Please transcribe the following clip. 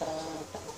から。